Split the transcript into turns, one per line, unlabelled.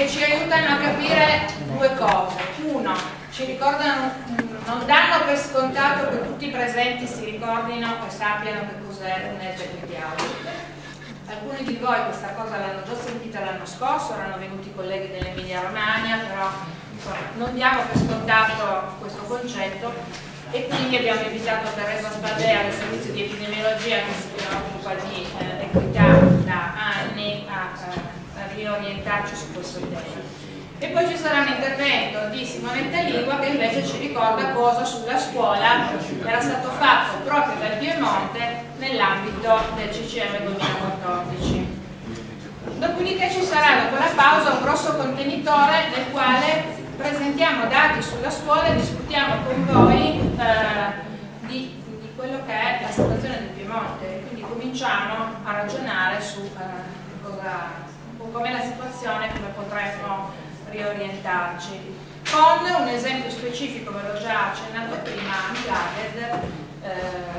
che ci aiutano a capire due cose. Uno, ci ricordano, non danno per scontato che tutti i presenti si ricordino e sappiano che cos'è un LGBT Alcuni di voi questa cosa l'hanno già sentita l'anno scorso, erano venuti i colleghi dell'Emilia Romagna, però insomma, non diamo per scontato questo concetto e quindi abbiamo invitato Teresa Spadea del servizio di epidemiologia che si occupa di eh, equità E poi ci sarà un intervento di Simonetta Ligua che invece ci ricorda cosa sulla scuola era stato fatto proprio dal Piemonte nell'ambito del CCM 2014. Dopodiché ci sarà dopo la pausa un grosso contenitore nel quale presentiamo dati sulla scuola e discutiamo con voi eh, di, di, quello che è la situazione del Piemonte. Quindi cominciamo a ragionare su eh, com'è la situazione, come potremmo riorientarci. Con un esempio specifico, ve l'ho già accennato prima, Unguarded, eh,